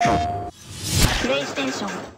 プレイステーション